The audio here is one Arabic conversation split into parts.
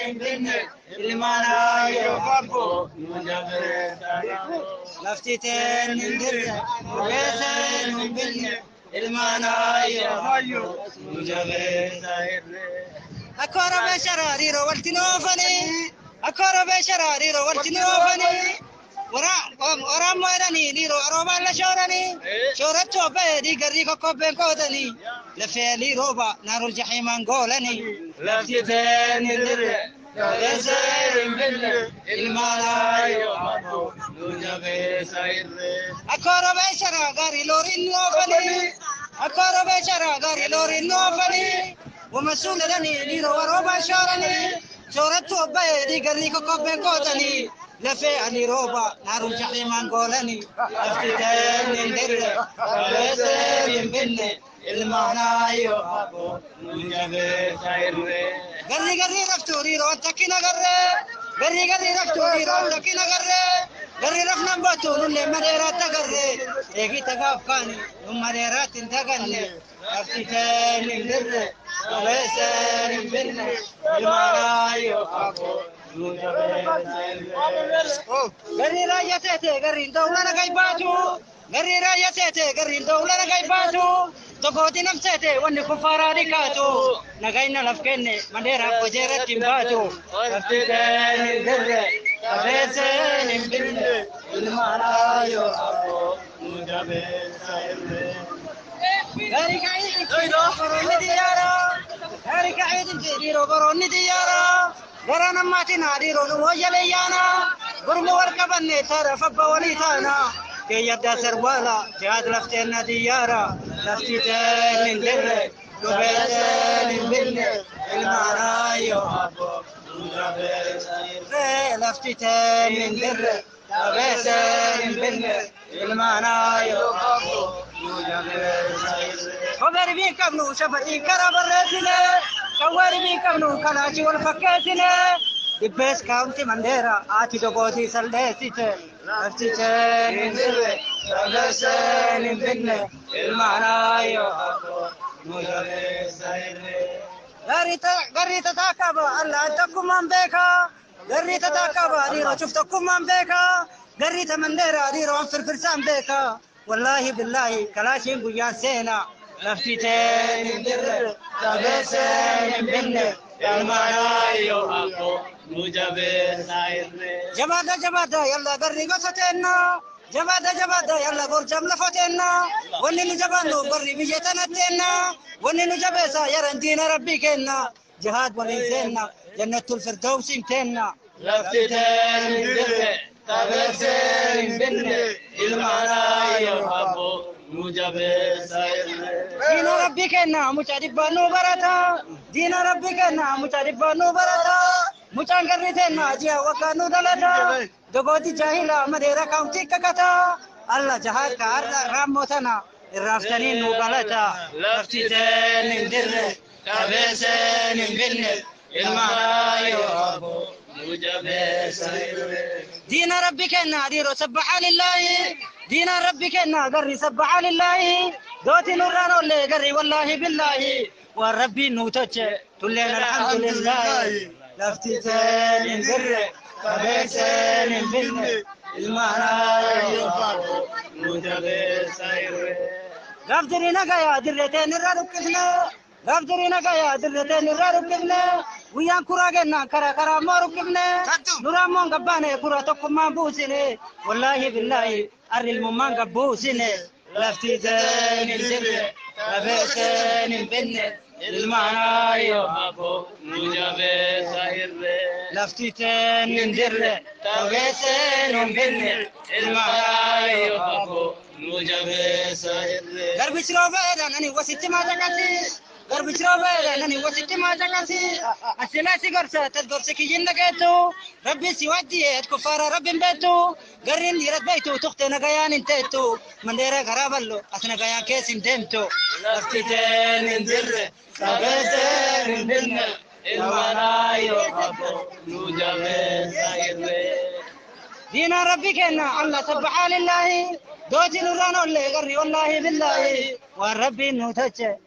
hin binne ilmaanaa yoo qabbo nu jabeessaa lafti teen hin dirre ogeesseen hin binne ilmaanaa yoo qabbo nu jabeessaa akka oromoo sharaariiroo walti noofanii akka oromoo sharaariiroo walti noofanii Oromoo jedhanii dhiiroo Oromoon la shooranii shooratti obba'ee diigarrii kokkobbeen qootanii lafee rooba naarul jahiimaan goolanii lafti teen hin dirre Ogeessee hin binne ilmaanaa yoo qabbo nu jabeessaa irree. Akka oromoo sharaa gaarii looriin noofanii akka oromoo sharaa gaarii looriin noofanii wamasuun المعنى يحب منجبي خيره قري قري رفتوري روتك نقري قري قري رفتوري روتك نقري قري رفنا بطول اللي مريرا تقري يجي تقافقاني ومريرا تنتقني رفتي تاني مدر وليساني مدر المعنى يحب gari raayya seete garriin dawlana gaybbaatu garri raayya seete garriin dawlana gaybbaatu Tokkooti nam seete wanni kun faaraa dhikaatu. Nagayna laf kenne mandeeraaf hojeeratti hin baatu. Lafti teen hin dirre qabeesseen hin binne ilmaanaa yoo qabbo nu irree. Gari ka'iidin dhiiroo boroonni xiyyaara. Gari ka'iidin dhiiroo boroonni xiyyaara. gara nammaatiin haadhiiroo nu wayyalee yaana gurmu wal qabanne taara fabba walii taana كي يبدأ سروالا جهاد لفتينا ديارا لفتيتين من دره كوبيتين من المعرايو ابو لفتيتين من دره كبير بن المعنى يا ابو كبير بن كبير بن كبير بن كبير بن كبير بن كبير بن كبير بن fakkeessine dhibbees kaawunti mandeera ati hin dirre dhageesseen hin binne ilmaanaa yoo abbo nu jabeessa irree. Garrii tataa qaba allaan takkumaan beeka garrii tataa qaba dhiiroo cuf tokkummaan beeka garrii ta mandeera dhiiroo firfirsaan beeka. والله بالله كلاشين بيان سينا لفتي تين در تبسين بن المانا يوحقو نجبه ساير جبادا جبادا يلا قري قفتنا جبادا جبادا يلا برجم لفتنا وني نجبانو قري بيجتنا تينا وني نجبسا يرن دين ربي كنا جهاد وليسنا جنة الفردوس تينا لفتي تين در تبسين بن المانا يرحبو مجبسا دين ربي كنا مجدبانو برتا دين garri teenna ji'a waggaa nu dhalata dogooti jaahila madeera kaawuntii kakata alla jahaad ka har'a raammoo tana irraaftanii nu galata lafti teen hin dirre qabeesseen hin binne ilmaanaa yoo abbo دين ربي كنا ديرو سبح لله دين ربي كنا قري سبح لله دوتي نوران ولا قري والله بالله والرب نوتوتش كلنا الحمد لله. لافتتان البر فبيسان البن المهنا يفر متبس غفتني نقا يا درتين الرقبنا غفتني نقا يا درتين الرقبنا ويا كراغنا كرا كرا مركبنا نورا مون غبانه كرا توك مان بوسيني والله بالله ار المومان غبوسيني. Lafti teen hin dirre lafeeseen hin binne ilmaanaa yoo abbo nu jabeessa irre garbichi roobeedhaan ani wasitti maataqasi garbichi roobeedhaan ani ገርብችራበ ወስቲ ማጨቃሲ አስላሲ ገርሰ ተት ገርሰ ኪጅን ደቀቱ ረቢ ሲወዲ የት ኩፋራ ረቢን ቤቱ ገሪን ይረት በይቱ ቱክቴ ነገያን እንቴቱ መንደረ ገራበሎ አስነገያን ኬስ እንደምቱ ለፍቲቴን እንድር ሰበቴን እንድነ ilmanayo habo nu jabeessa irre diina rabbi kenna allah sabbaxa lillahi dooti nurraan olle garri wallahi billahi waan rabbiin nu tache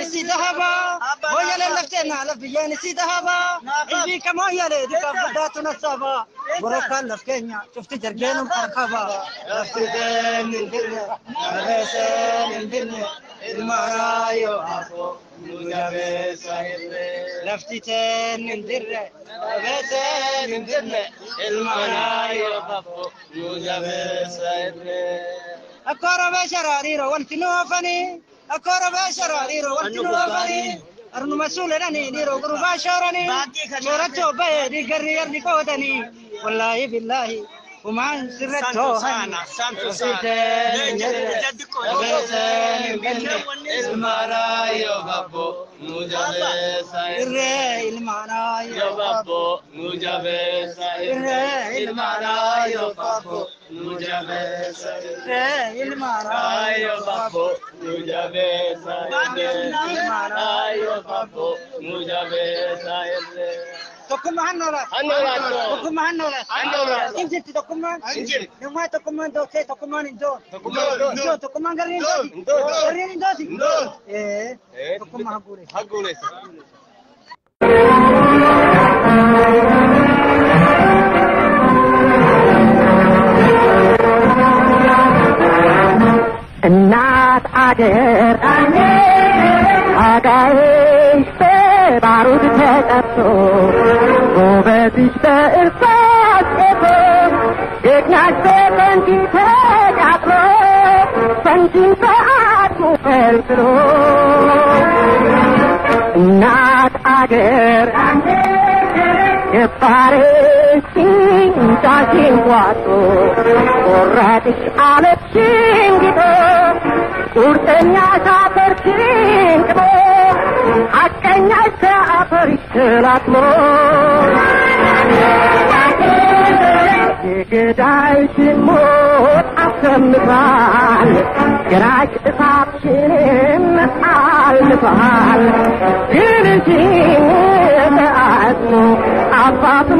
isii tahabaa. Mooyyaleen lafteenna labbiyyeen isii tahabaa. Xisbiin ka mooyyalee xiqqaaf guddaatu nassaba. Borokkaan laf keenya cufti jargeenum farqaba. Lafti teen hin dirre, jabeeseen hin dirre, ilmaanaa yoo hafu nu jabeessa irree. Lafti teen hin dirre, jabeeseen hin dirre, ilmaanaa yoo hafu nu jabeessa irree. Akka Oromoo sharaariiroo wanti nu oofanii, akka Oromoo sharaariiroo wanti nu oofanii. Arnuma suuledhanii dhiiroo gurbaa shooranii, shoorachoo bahee diigarri yarri qoodanii. Wallaahi billaahi humaan sirrattoo hanna. Tokuman, እናት አገር አጋይሽ በባሩድ ተጠርቶ ጎበዝሽ በእርሳስ ጤፎ ጀግናሽ በፈንጂ ተቃጥሎ ፈንጂን በአጥሙ ፈልፍሎ እናት አገር ገባሬሽ ዳሽን ዋጦ ቆራጥሽ አለችኝ ግጦ ቁርጠኛ ሳፈር ችንቅሞ ሐቀኛ ሳፈር ይችላትሞ የገዳይሽን ሞት አሰምቷል ግራጭ እሳትሽንም አልፏል ድልሽን አባት